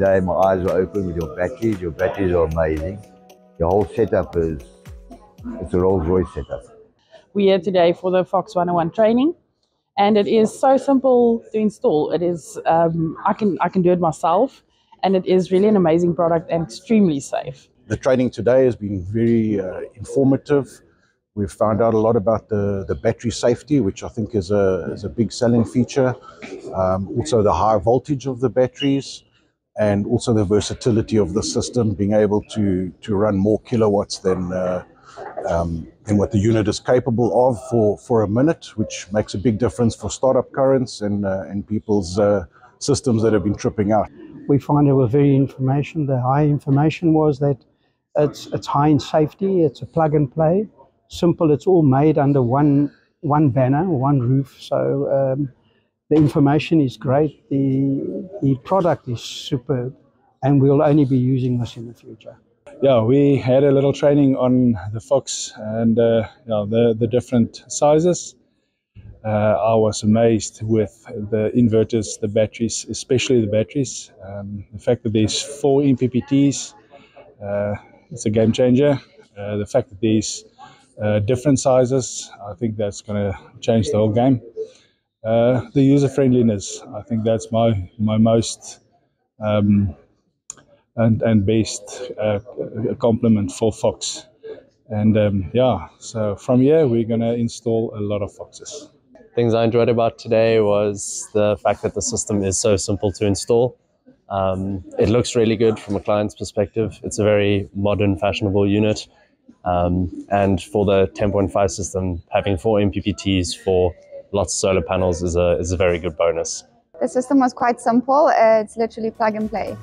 day, my eyes were open with your batteries. Your batteries are amazing. Your whole setup is, it's a Rolls Royce setup. We're here today for the Fox 101 training and it is so simple to install. It is, um, I, can, I can do it myself and it is really an amazing product and extremely safe. The training today has been very uh, informative. We've found out a lot about the, the battery safety, which I think is a, is a big selling feature. Um, also the high voltage of the batteries and also the versatility of the system, being able to, to run more kilowatts than, uh, um, than what the unit is capable of for, for a minute, which makes a big difference for startup currents and, uh, and people's uh, systems that have been tripping out. We find it was very information. The high information was that it's, it's high in safety, it's a plug and play, simple, it's all made under one, one banner, one roof. So um, the information is great, the, the product is superb, and we'll only be using this in the future. Yeah, we had a little training on the Fox and uh, you know, the, the different sizes. Uh, I was amazed with the inverters, the batteries, especially the batteries. Um, the fact that there's four MPPTs, uh, it's a game changer. Uh, the fact that there's uh, different sizes, I think that's going to change the whole game. Uh, the user friendliness, I think that's my my most um, and and best uh, compliment for Fox. And um, yeah, so from here we're going to install a lot of Foxes. Things I enjoyed about today was the fact that the system is so simple to install. Um, it looks really good from a client's perspective. It's a very modern, fashionable unit. Um, and for the 10.5 system, having four MPPTs for lots of solar panels is a, is a very good bonus. The system was quite simple. It's literally plug and play.